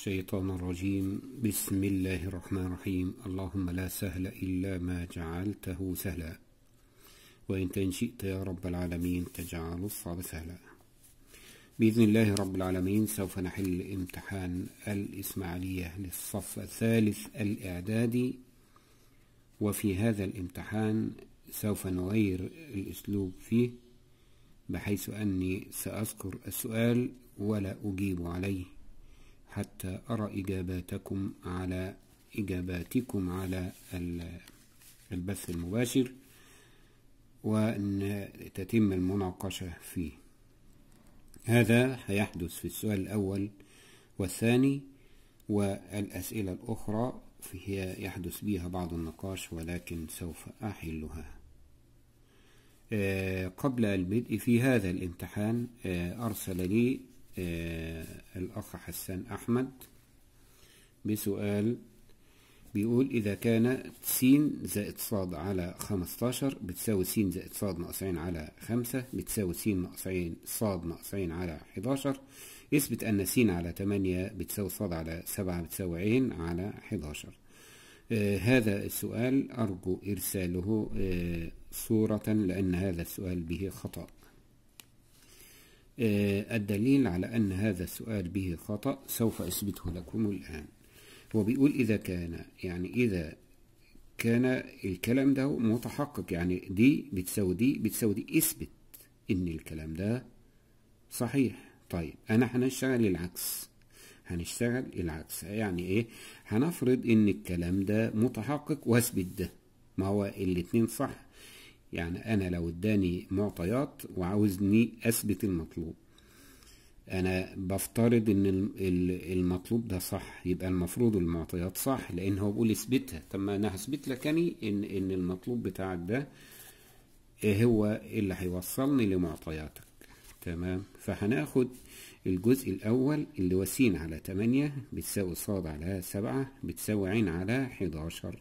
الشيطان الرجيم. بسم الله الرحمن الرحيم. اللهم لا سهل إلا ما جعلته سهلا. وإن إن شئت يا رب العالمين تجعل الصعب سهلا. بإذن الله رب العالمين سوف نحل امتحان الإسماعيلية للصف الثالث الإعدادي. وفي هذا الامتحان سوف نغير الأسلوب فيه بحيث أني سأذكر السؤال ولا أجيب عليه. حتى أرى إجاباتكم على إجاباتكم على البث المباشر وأن تتم المناقشة فيه. هذا هيحدث في السؤال الأول والثاني والأسئلة الأخرى هي يحدث بها بعض النقاش ولكن سوف أحلها. قبل البدء في هذا الامتحان أرسل لي الأخ حسان أحمد بسؤال بيقول إذا كان س زائد ص على خمستاشر بتساوي س زائد ص ناقصين على خمسة بتساوي س ناقصين ص ناقصين على حداشر يثبت أن س على تمانية بتساوي ص على سبعة بتساوي عين على حداشر. آه هذا السؤال أرجو إرساله آه صورة لأن هذا السؤال به خطأ. آه الدليل على أن هذا السؤال به خطأ سوف أثبته لكم الآن. هو بيقول إذا كان يعني إذا كان الكلام ده متحقق يعني دي بتساوي دي بتساوي دي اثبت إن الكلام ده صحيح. طيب أنا هنشتغل العكس. هنشتغل العكس. يعني إيه؟ هنفرض إن الكلام ده متحقق واثبت ده. ما هو الاتنين صح. يعني أنا لو إداني معطيات وعاوزني أثبت المطلوب. أنا بفترض إن المطلوب ده صح يبقى المفروض المعطيات صح لأن هو بيقول اثبتها. طب ما أنا هثبت لك أني إن إن المطلوب بتاعك ده هو اللي هيوصلني لمعطياتك. تمام؟ فهناخد الجزء الأول اللي هو س على تمانية بتساوي ص على سبعة بتساوي عين على حداشر.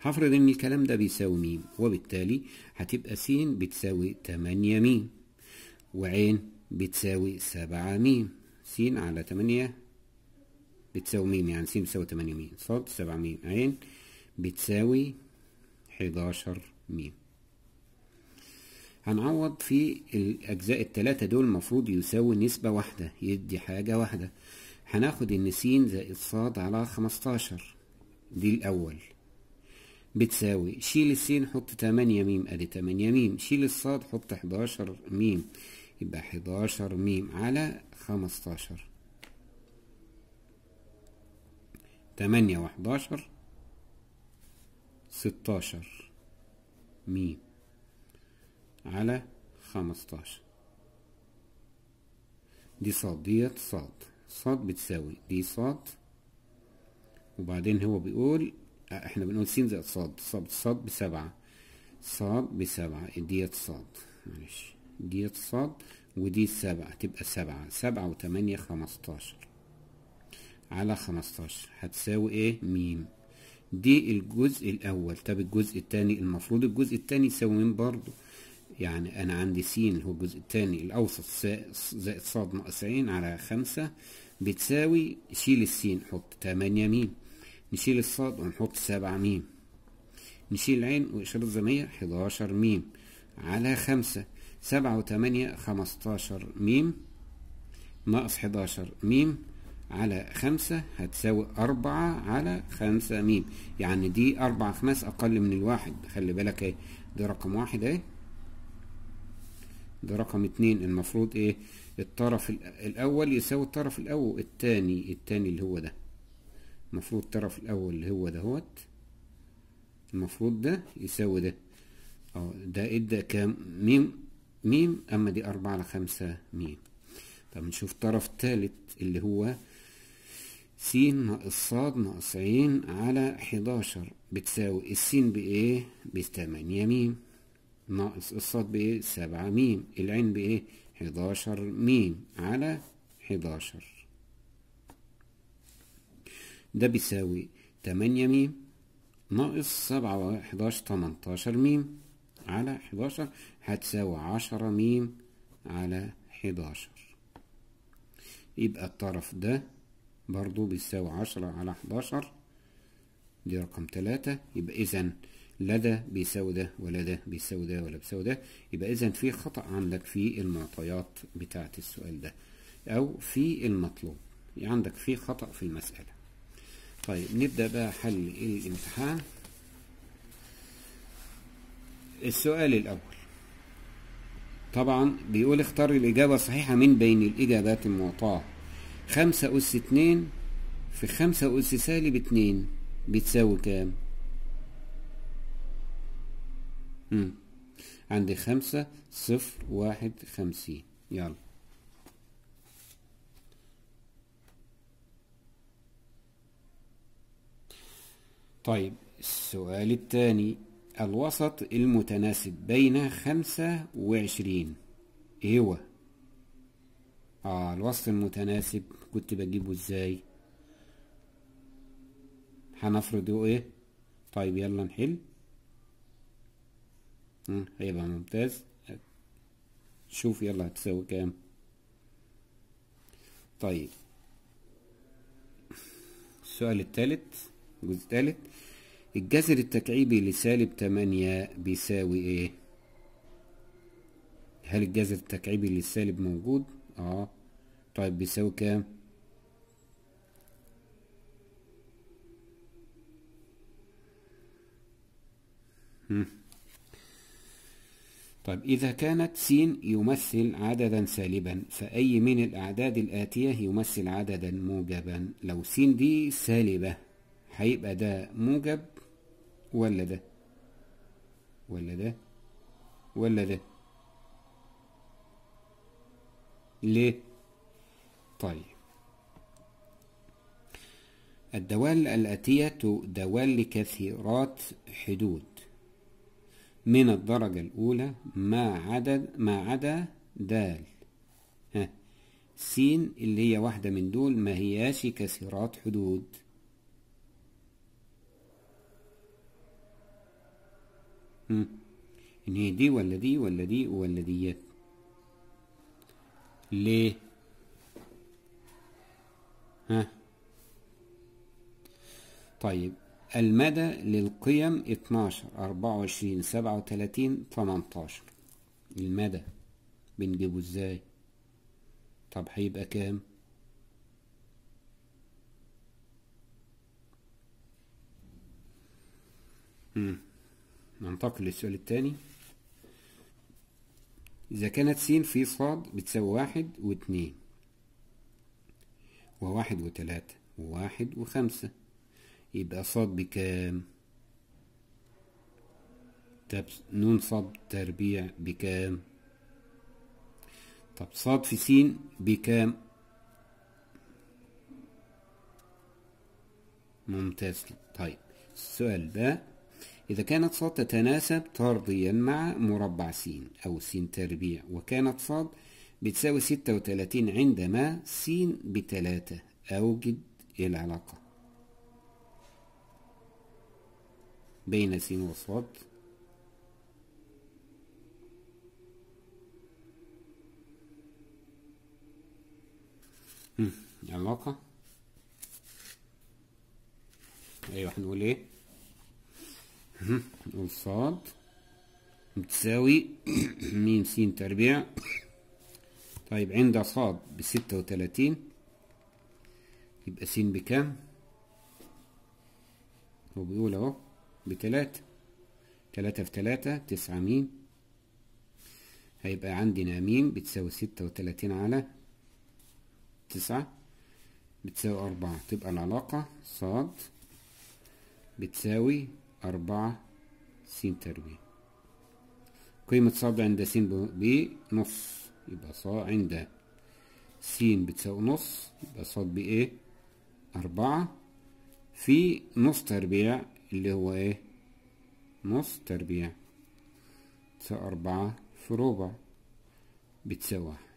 هفرض إن الكلام ده بيساوي ميم وبالتالي هتبقى س بتساوي تمانية ميم وعين بتساوي سبعة ميم س على تمانية بتساوي ميم يعني س بتساوي تمانية ميم صاد سبعة ميم عين بتساوي حداشر ميم هنعوض في الأجزاء التلاتة دول المفروض يساوي نسبة واحدة يدي حاجة واحدة. هناخد إن س زائد ص على خمستاشر دي الأول. بتساوي. شيل السين حط تمانية ميم. أدي تمانية ميم. شيل الصاد حط حداشر ميم. يبقى حداشر ميم على خمستاشر. تمانية وحداشر ستاشر ميم على خمستاشر. دي صاد ديت صاد. صاد بتساوي. دي صاد. وبعدين هو بيقول إحنا بنقول س زائد صاد صاد صاد بسبعة صاد بسبعة ديت صاد. معلش. ديت صاد ودي سبعة تبقى سبعة. سبعة وتمانية خمستاشر. على خمستاشر. هتساوي إيه؟ ميم. دي الجزء الأول. طب الجزء التاني المفروض الجزء التاني يساوي ميم برضو يعني أنا عندي س اللي هو الجزء التاني. الأوسط زائد صاد ناقص عين على خمسة بتساوي شيل السين حط تمانية ميم. نشيل الصاد ونحط سبعة ميم. نشيل العين وإشارة زمية حداشر ميم. على خمسة سبعة وتمانية خمستاشر ميم. ناقص حداشر ميم. على خمسة هتساوي أربعة على خمسة ميم. يعني دي أربعة خماس أقل من الواحد. خلي بالك إيه؟ ده رقم واحد إيه؟ ده رقم اتنين. المفروض إيه؟ الطرف الأول يساوي الطرف الأول التاني التاني اللي هو ده. المفروض الطرف الأول اللي هو دهوت المفروض ده يساوي ده. آه ده إدى كام؟ ميم ميم أما دي أربعة على خمسة ميم. طب نشوف الطرف التالت اللي هو س ناقص ص ناقص عين على حداشر بتساوي السين بإيه؟ بتمانية ميم. ناقص الصاد بإيه؟ سبعة ميم. العين بإيه؟ حداشر ميم على حداشر. ده بيساوي تمانية ميم ناقص سبعة وحداشر تمنتاشر ميم على حداشر هتساوي عشرة ميم على حداشر يبقى الطرف ده برضو بيساوي عشرة على حداشر دي رقم تلاتة. يبقى إذا لا ده بيساوي ده ولا ده بيساوي ده ولا بيساوي ده. يبقى إذا في خطأ عندك في المعطيات بتاعة السؤال ده أو في المطلوب. عندك في خطأ في المسألة. طيب نبدأ بقى حل الامتحان. السؤال الأول. طبعا بيقول اختار الإجابة الصحيحة من بين الإجابات المعطاة. خمسة أس اتنين في خمسة أس سالب اتنين بتساوي كام؟ مم. عندي خمسة صفر واحد خمسين. يلا. طيب السؤال الثاني. الوسط المتناسب بين خمسة وعشرين. هو آه الوسط المتناسب. كنت بجيبه إزاي؟ هنفرضه إيه؟ طيب يلا نحل. هيبقى ممتاز. شوف يلا هتساوي كام؟ طيب. السؤال الثالث. الجزء الثالث الجذر التكعيبي لسالب تمانية بيساوي إيه؟ هل الجذر التكعيبي للسالب موجود؟ آه. طيب بيساوي كام. طيب إذا كانت س يمثل عددا سالبا فأي من الأعداد الآتية يمثل عددا موجبا؟ لو س دي سالبة هيبقى ده موجب ولا ده؟ ولا ده؟ ولا ده؟ ليه؟ طيب. الدوال الآتية دوال كثيرات حدود. من الدرجة الأولى ما عدد ما عدا دال. ها. سين اللي هي واحدة من دول ما هياش كثيرات حدود. إن هي دي ولا دي ولا دي ولا ديت ليه؟ ها؟ طيب. المدى للقيم 12 24 37 18 المدى. بنجيبه إزاي؟ طب هيبقى كام؟ مم. ننتقل للسؤال الثاني. إذا كانت س في ص بتساوي واحد واتنين وواحد وتلاتة وواحد وخمسة يبقى ص بكام؟ طب نون ص تربيع بكام؟ طب ص في س بكام؟ ممتاز. طيب السؤال بقى إذا كانت ص تتناسب طرديا مع مربع س أو س تربيع وكانت ص بتساوي ستة وتلاتين عندما س بتلاتة أوجد العلاقة. بين س وصاد علاقة. أيوة هنقول إيه؟ نقول صاد بتساوي ميم س تربيع. طيب عند صاد بستة وتلاتين. يبقى س بكام؟ هو بيقول أهو بتلاتة تلاتة في تلاتة تسعة ميم. هيبقى عندنا ميم بتساوي ستة وتلاتين على تسعة. بتساوي أربعة. تبقى العلاقة صاد بتساوي أربعة س تربيع قيمة صاد عند س بنص يبقى صاد عند س بتساوي نص يبقى صاد بإيه؟ أربعة. في نص تربيع اللي هو إيه؟ نص تربيع. تساوي أربعة في ربع بتساوي واحد.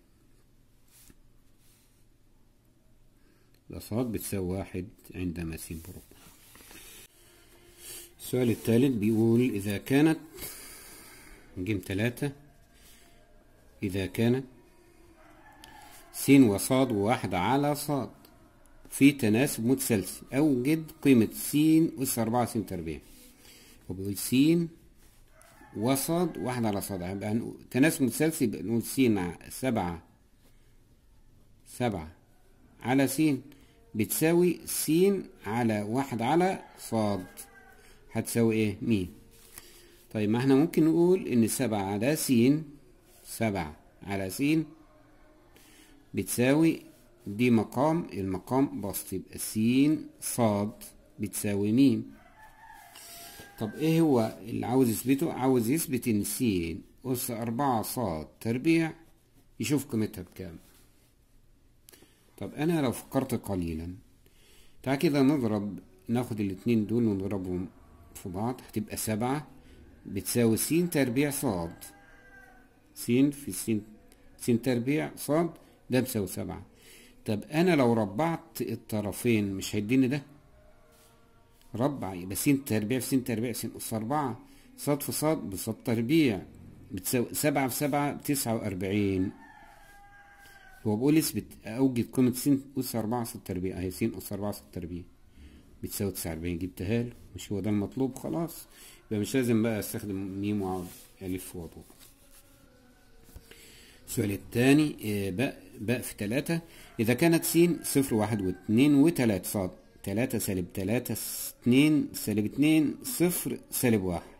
صاد بتساوي واحد عندما س بربع السؤال الثالث بيقول إذا كانت جيم تلاتة إذا كانت س وصاد وواحد على صاد في تناسب متسلسل أوجد قيمة س أس أربعة س تربيع. وبيقول س وصاد واحد على صاد. هنقول- تناسب متسلسل يبقى نقول س سبعة سبعة على س بتساوي س على واحد على صاد. هتساوي إيه؟ مين؟ طيب ما إحنا ممكن نقول إن سبعة على س سبعة على س بتساوي دي مقام المقام بسط يبقى س صاد بتساوي ميم طب إيه هو اللي عاوز يثبته؟ عاوز يثبت إن س أس أربعة صاد تربيع يشوف قيمتها بكام. طب أنا لو فكرت قليلا تعال كده نضرب ناخد الاتنين دول ونضربهم في بعض هتبقى سبعة بتساوي س تربيع صاد. س في س س تربيع صاد ده بيساوي سبعة. طب أنا لو ربعت الطرفين مش هيديني ده؟ ربع يبقى س تربيع في س تربيع س أس أربعة. صاد في صاد بصاد تربيع بتساوي سبعة في سبعة بتسعة وأربعين. هو بيقول اثبت أوجد قيمة س أس أربعة س تربيع أهي س أس أربعة س تربيع. بتساوي تسعة وأربعين جبتها له. مش هو ده المطلوب؟ خلاص. يبقى مش لازم بقى أستخدم ميم وألف وضوء السؤال الثاني باء باء في ثلاثة إذا كانت س صفر واحد واثنين وتلاتة صاد تلاتة سالب تلاتة اتنين سالب اتنين صفر سالب واحد.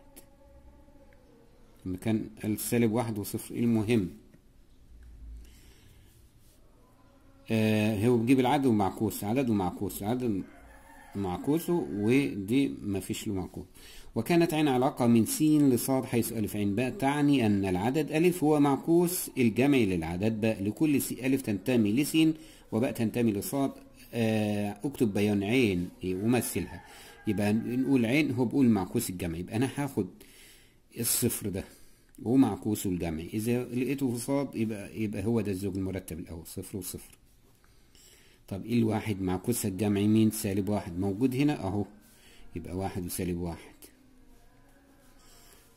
لما كان السالب واحد وصفر المهم؟ آه هو بيجيب العدد ومعكوس عدد ومعكوس عدد معكوسه ودي ما فيش له معكوس. وكانت عين علاقة من س لصاد حيث ألف عين باء تعني أن العدد ألف هو معكوس الجمع للعدد باء لكل س ألف تنتمي لس وباء تنتمي لصاد آه اكتب بيان عين ومثلها يبقى نقول عين هو بيقول معكوس الجمع. يبقى أنا هاخد الصفر ده ومعكوسه الجمعي إذا لقيته في صاد يبقى يبقى هو ده الزوج المرتب الأول صفر وصفر. طب إيه الواحد معكوسها الجمعي مين سالب واحد؟ موجود هنا أهو. يبقى واحد وسالب واحد.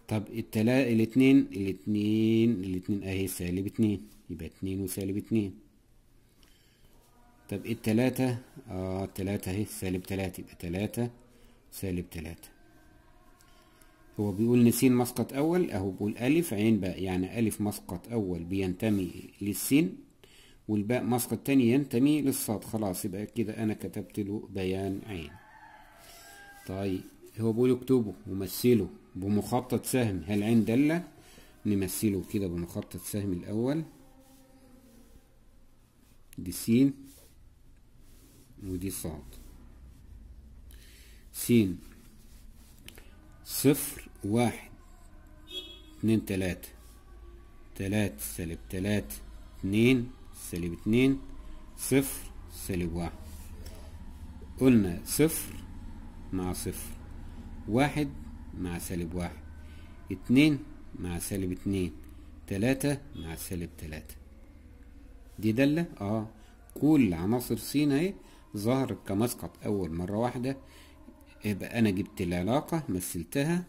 طب التلا الاتنين الاتنين الاتنين أهي سالب اتنين. يبقى اتنين وسالب اتنين. طب التلاتة؟ آه التلاتة أهي سالب تلاتة. يبقى تلاتة سالب تلاتة. هو بيقول نسين مسقط أول أهو بيقول ألف عين باء يعني ألف مسقط أول بينتمي للسين والباء مسقط تاني ينتمي للصاد. خلاص يبقى كده أنا كتبت له بيان عين. طيب هو بيقول اكتبه ومثله بمخطط سهم. هل عين دالة؟ نمثله كده بمخطط سهم الأول. دي سين ودي صاد. سين صفر واحد اتنين تلاتة. تلاتة سالب تلاتة اتنين سالب اتنين صفر سالب واحد. قلنا صفر مع صفر واحد مع سالب واحد اتنين مع سالب اتنين تلاتة مع سالب تلاتة. دي دالة؟ آه. كل عناصر س اهي ظهرت كمسقط أول مرة واحدة. يبقى أنا جبت العلاقة مثلتها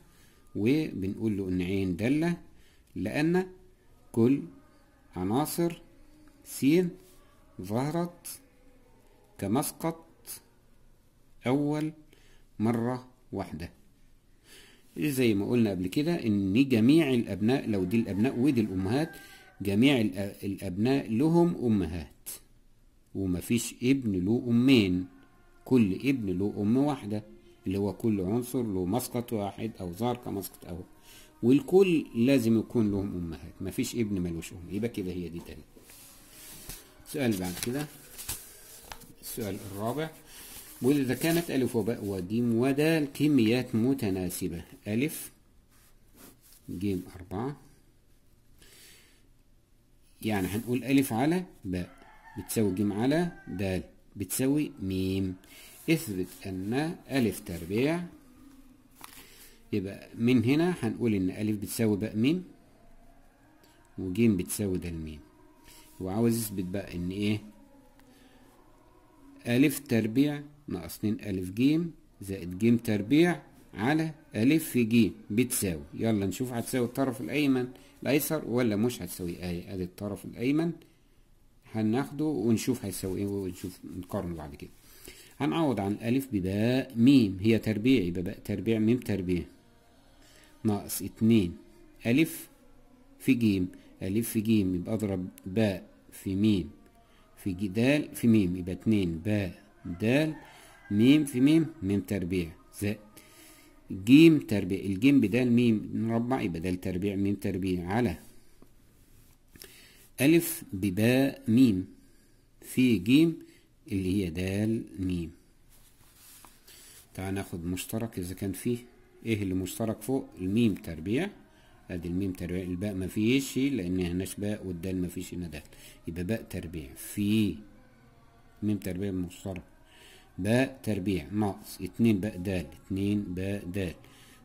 وبنقول له إن عين دالة لأن كل عناصر س ظهرت كمسقط أول مرة واحدة. زي ما قلنا قبل كده إن جميع الأبناء لو دي الأبناء ودي الأمهات جميع الأ- الأبناء لهم أمهات. ومفيش ابن له أمين. كل ابن له أم واحدة اللي هو كل عنصر له مسقط واحد أو ظهر كمسقط أو والكل لازم يكون لهم أمهات. مفيش ابن ملوش أم. يبقى كده هي دي دالة السؤال بعد كده. السؤال الرابع. بيقول إذا كانت ألف وباء وجيم ودال كميات متناسبة. ألف جيم أربعة. يعني هنقول ألف على باء بتساوي جيم على دال بتساوي ميم. إثبت أن ألف تربيع. يبقى من هنا هنقول إن ألف بتساوي باء ميم. وجيم بتساوي دال ميم وعاوز يثبت بقى إن إيه؟ ألف تربيع ناقص اتنين ألف جيم زائد جيم تربيع على ألف في جيم بتساوي. يلا نشوف هتساوي الطرف الأيمن الأيسر ولا مش هتساوي آية أدي الطرف الأيمن. هناخده ونشوف هيساوي إيه ونشوف نقارنه بعد كده. هنعوض عن الألف بباء ميم. هي تربيع يبقى باء تربيع ميم تربيع. ناقص اتنين ألف في جيم. ألف جيم يبقى أضرب باء في ميم. في دال في ميم يبقى اتنين. باء دال ميم في ميم ميم تربيع. زائد جيم تربيع. الجيم بدال ميم مربع يبقى دال تربيع ميم تربيع. على. ألف بباء ميم. في جيم اللي هي دال ميم. تعال ناخد مشترك إذا كان فيه. إيه اللي مشترك فوق؟ الميم تربيع. ادي الميم تربيع الباء ما فيش لأن هناش باء والدال ما فيش هنا دال. يبقى باء تربيع. في ميم تربيع مشترك باء تربيع ناقص. اتنين باء دال. اتنين باء دال.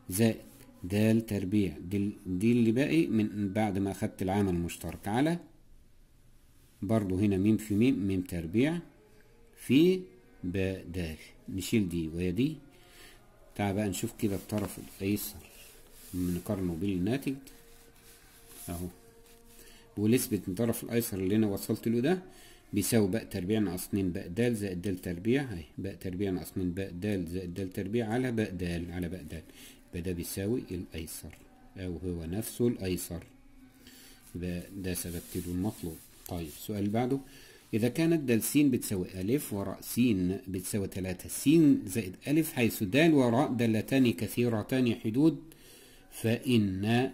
زائد دال تربيع. دي, دي اللي باقي من بعد ما أخدت العامل المشترك على برضو هنا ميم في ميم ميم تربيع. في باء دال. نشيل دي وهي دي. تعال بقى نشوف كده الطرف الأيسر. نقارنه بالناتج أهو. ونسبة الطرف الأيسر اللي أنا وصلت له ده بيساوي باء تربيع ناقص اتنين باء د زائد د تربيع. أهي. باء تربيع ناقص اتنين باء د زائد د تربيع على باء د على باء د يبقى ده بيساوي الأيسر. أو هو نفسه الأيسر. يبقى ده ثبت له المطلوب. طيب السؤال اللي بعده. إذا كانت د س بتساوي ألف وراء س بتساوي تلاتة س زائد ألف حيث د وراء دالتان كثيرتان حدود فإن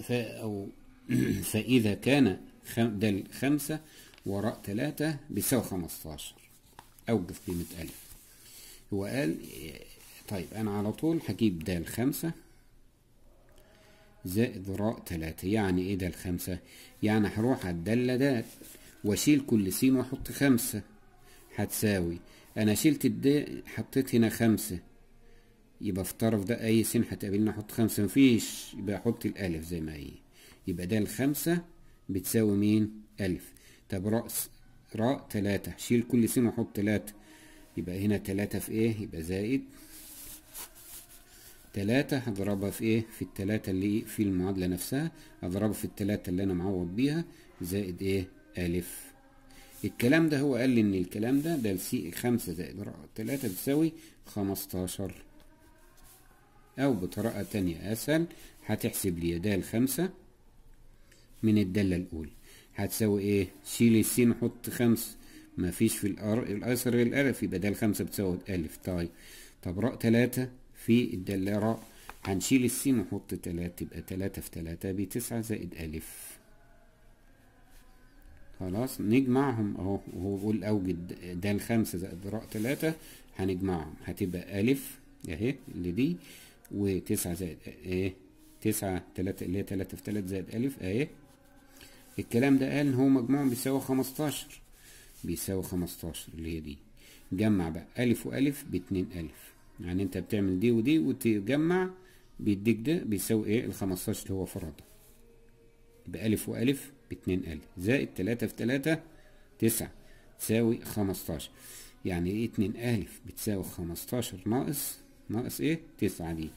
ف أو فإذا كان د خمسة وراء تلاتة بيساوي خمستاشر. أوجد قيمة ألف. هو قال طيب أنا على طول هجيب د خمسة. زائد راء تلاتة. يعني إيه د خمسة؟ يعني هروح على الدالة د وأشيل كل س وأحط خمسة. هتساوي. أنا شلت الد حطيت هنا خمسة. يبقى في الطرف ده أي س هتقابلنا أحط خمسة. مفيش. يبقى أحط الألف زي ما هي. يبقى ده الخمسة بتساوي مين؟ ألف. طب رأس راء تلاتة. شيل كل س وأحط تلاتة. يبقى هنا تلاتة في إيه؟ يبقى زائد تلاتة. هضربها في إيه؟ في التلاتة اللي في المعادلة نفسها. هضربها في التلاتة اللي أنا معوض بيها. زائد إيه؟ ألف. الكلام ده هو قال لي إن الكلام ده ده سي خمسة زائد تلاتة بتساوي خمستاشر. أو بطريقة تانية. أسهل. هتحسب لي ده الخمسة من الدالة الأولى. هتساوي إيه؟ شيل السين وحط خمسة مفيش في الأر... الأيسر الألف. يبقى ده الخمسة بتساوي ألف. طيب. طب راء تلاتة في الدالة راء هنشيل السين ونحط تلاتة. يبقى تلاتة في تلاتة بتسعة زائد ألف. خلاص. نجمعهم أهو. وهو بيقول اوجد ده الخمسة زائد راء تلاتة هنجمعهم. هتبقى ألف. أهي. اللي دي. وتسعة زائد إيه؟ تسعة تلاتة اللي هي تلاتة في تلاتة زائد ألف اهي الكلام ده قال إن هو مجموعهم بيساوي خمستاشر. بيساوي خمستاشر اللي هي دي. جمع بقى ألف وألف باتنين ألف. يعني أنت بتعمل دي ودي وتجمع بيديك ده بيساوي إيه؟ الخمستاشر اللي هو فرضه. يبقى ألف وألف باتنين ألف. زائد تلاتة في تلاتة تسعة. تساوي خمستاشر. يعني إيه اتنين ألف؟ بتساوي خمستاشر ناقص ناقص إيه؟ تسعة دي.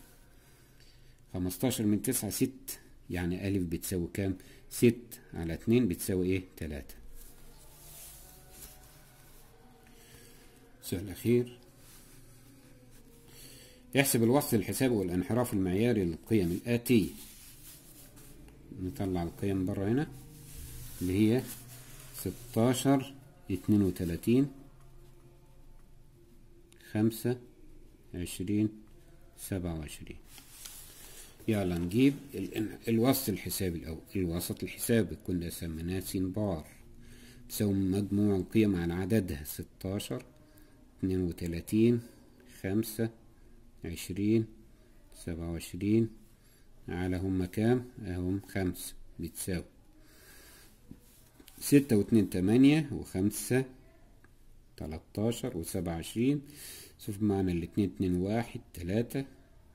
خمستاشر من تسعة ست يعني ألف بتساوي كام؟ ست على اتنين بتساوي إيه؟ تلاتة. السؤال الأخير يحسب الوصل الحسابي والانحراف المعياري للقيم الآتية. نطلع القيم بره هنا اللي هي ستاشر اتنين وتلاتين خمسة عشرين سبعة وعشرين. يلا نجيب الوسط الحسابي الأول. الوسط الحسابي كنا سميناه س بار تساوي مجموع القيم على عددها ستاشر اتنين وتلاتين خمسة عشرين سبعة وعشرين. على هما كام؟ اهم خمسة. بتساوي ستة واتنين تمانية وخمسة تلاتاشر وسبعة وعشرين. شوف معنا الاتنين اتنين واحد تلاتة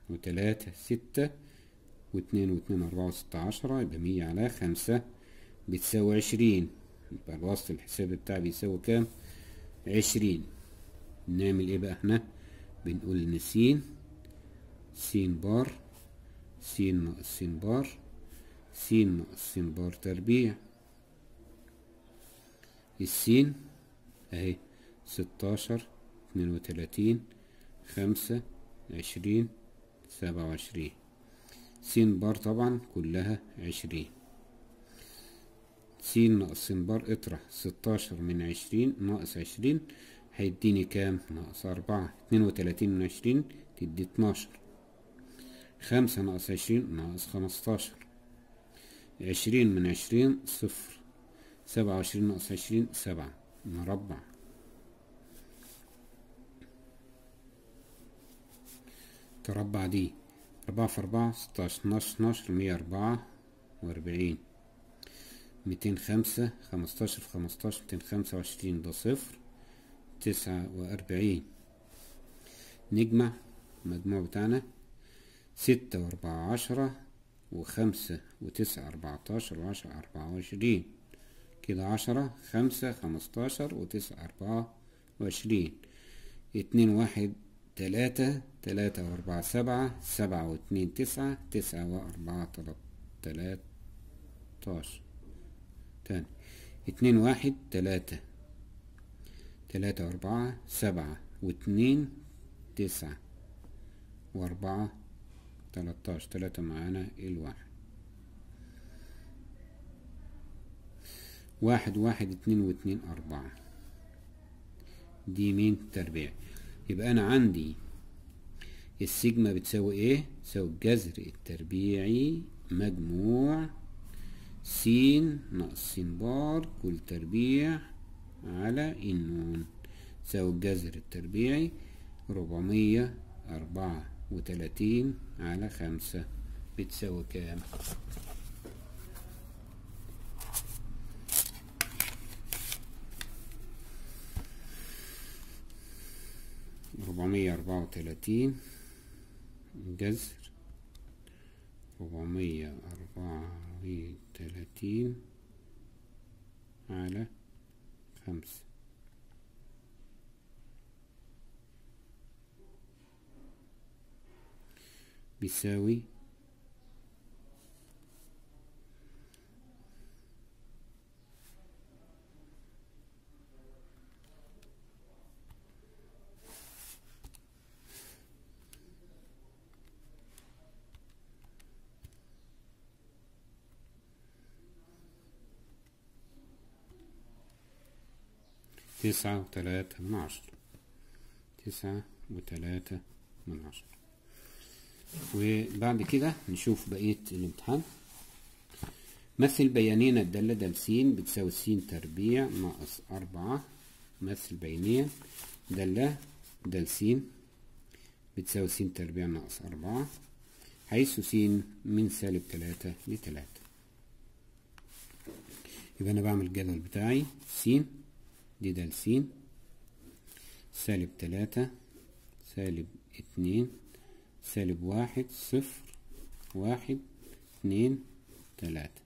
وتلاتة ستة واتنين واتنين أربعة وستة عشرة يبقى مية على خمسة بتساوي عشرين. يبقى الوسط الحسابي بتاعي بيساوي كام؟ عشرين. نعمل إيه بقى إحنا؟ بنقول إن س س بار س ناقص س بار س ناقص س بار تربيع. السين أهي ستاشر اتنين وتلاتين خمسة عشرين سبعة وعشرين. س بار طبعا كلها عشرين. س ناقص س بار اطرح ستاشر من عشرين ناقص عشرين هيديني كام؟ ناقص أربعة. اتنين وتلاتين من عشرين تدي اتناشر. خمسة ناقص عشرين ناقص خمستاشر. عشرين من عشرين صفر. سبعة وعشرين ناقص عشرين سبعة. مربع تربع دي. أربعة في أربعة ستاشر اتناشر اتناشر مية أربعة وأربعين. ميتين خمسة خمستاشر في خمستاشر ميتين خمسة وعشرين ده صفر. تسعة وأربعين. نجمع المجموع بتاعنا ستة وأربعة عشرة وخمسة وتسعة أربعتاشر وعشرة أربعة وعشرين. كده عشرة خمسة خمستاشر وتسعة أربعة وعشرين. اتنين واحد تلاتة تلاتة وأربعة سبعة سبعة واتنين تسعة تسعة وأربعة تلاتاشر تاني. اتنين واحد تلاتة تلاتة وأربعة سبعة واتنين تسعة وأربعة تلاتاشر تلاتة معانا الواحد واحد واحد اتنين واتنين أربعة. دي مين؟ تربيع. يبقى أنا عندي السيجما بتساوي إيه؟ تساوي الجذر التربيعي مجموع س ناقص س بار كل تربيع على النون تساوي الجذر التربيعي ربعمية أربعة وتلاتين على خمسة بتساوي كام؟ ربعمية أربعة وتلاتين جذر ربعمية أربعة وتلاتين على خمسة. بيساوي تسعة وتلاتة من عشرة. تسعة وتلاتة من عشرة. وبعد كده نشوف بقية الامتحان. مثل بيانين الدالة د س بتساوي س تربيع ناقص أربعة. مثل بيانية دالة د س بتساوي س تربيع ناقص أربعة حيث س من سالب تلاتة لتلاتة. يبقى أنا بعمل الجدول بتاعي. س دي د س سالب تلاتة سالب اتنين سالب واحد صفر واحد اتنين تلاتة.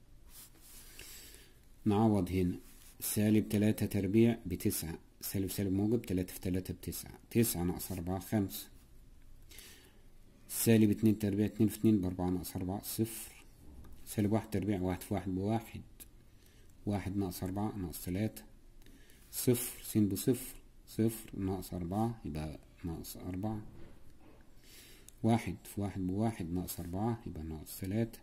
نعوض هنا. سالب تلاتة تربيع بتسعة. سالب سالب موجب تلاتة في تلاتة بتسعة. تسعة ناقص أربعة خمسة. سالب اتنين تربيع اتنين في اتنين بأربعة ناقص أربعة صفر. سالب واحد تربيع واحد في واحد بواحد. واحد ناقص أربعة ناقص تلاتة. صفر س بصفر صفر ناقص أربعة يبقى ناقص أربعة. واحد في واحد بواحد ناقص أربعة يبقى ناقص تلاتة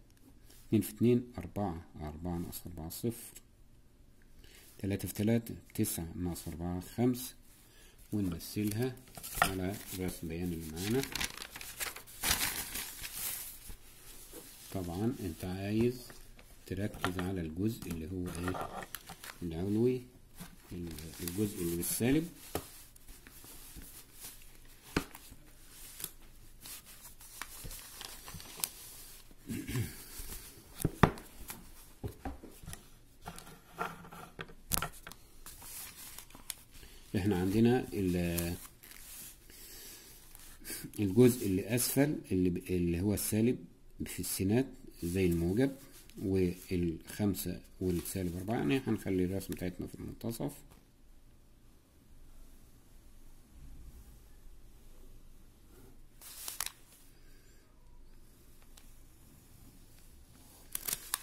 اتنين في اتنين أربعة أربعة ناقص أربعة صفر. تلاتة في تلاتة تسعة ناقص أربعة خمسة ونمثلها على رسم بيان اللي معانا طبعا أنت عايز تركز على الجزء اللي هو إيه؟ العلوي. الجزء اللي بالسالب. إحنا عندنا الجزء اللي أسفل اللي, هو السالب في السينات زي الموجب. والخمسة والسالب أربعة يعني هنخلي الرسم بتاعتنا في المنتصف.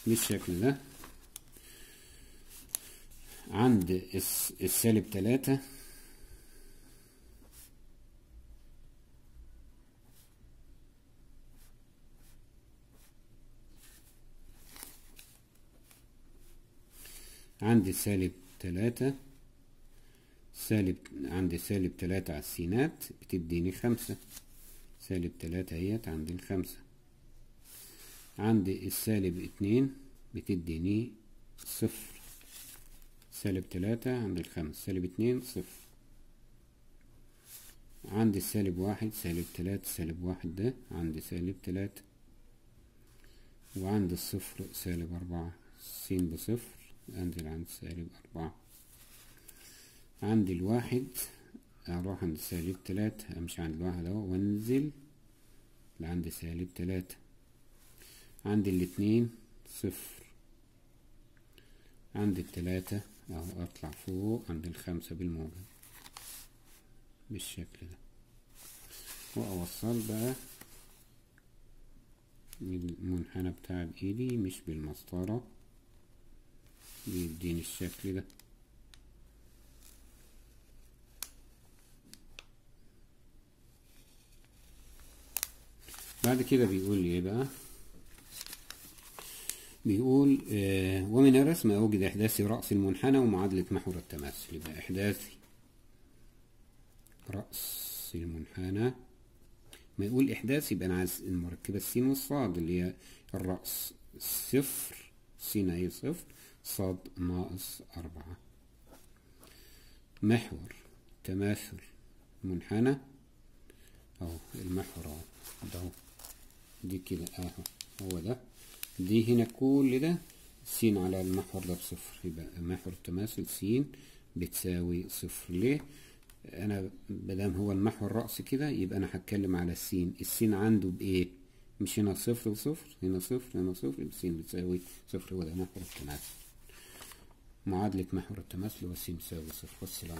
بالشكل ده عند السالب تلاتة عندي سالب تلاتة سالب عندي سالب تلاتة على السينات بتديني خمسة. سالب تلاتة اهيت عندي الخمسة. عندي السالب اتنين بتديني صفر. سالب تلاتة عند الخمس سالب اتنين صفر. عندي السالب واحد سالب تلاتة سالب واحد ده عندي سالب تلاتة. وعند الصفر سالب أربعة س بصفر. أنزل عند سالب أربعة. عند الواحد أروح عند سالب تلاتة أمشي عند الواحد أهو وأنزل لعند سالب تلاتة عند الاتنين صفر. عند التلاتة أهو أطلع فوق عند الخمسة بالموجب بالشكل ده. وأوصل بقى المنحنى بتاع بإيدي مش بالمسطرة. بيديني الشكل ده بعد كده بيقول لي إيه بقى؟ بيقول آه ومن الرسم أوجد إحداث رأس المنحنى ومعادلة محور التماثل. يبقى إحداث رأس المنحنى. ما يقول إحداث يبقى أنا عايز المركبة السين والصاد اللي هي الرأس صفر سين أهي صفر. صاد ناقص أربعة. محور تماثل منحنى. أهو المحور أهو ده دي كده أهو هو ده. دي هنا كل ده. س على المحور ده بصفر. يبقى محور التماثل س بتساوي صفر. ليه؟ أنا مادام هو المحور الرأس كده يبقى أنا هتكلم على السين. السين عنده بإيه؟ مش هنا صفر وصفر هنا صفر هنا صفر س بتساوي صفر. هو ده محور التماثل. معادلة محور التماثل والسين بتساوي صفر. والسلام.